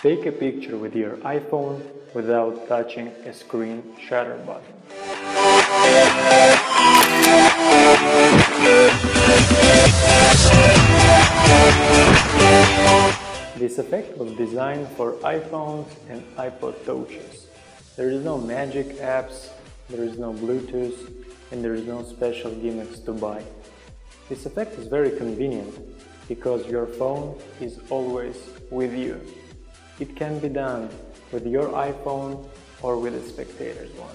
Take a picture with your iPhone without touching a screen shutter button. This effect was designed for iPhones and iPod touches. There is no magic apps, there is no Bluetooth, and there is no special gimmicks to buy. This effect is very convenient because your phone is always with you. It can be done with your iPhone or with a spectator's one.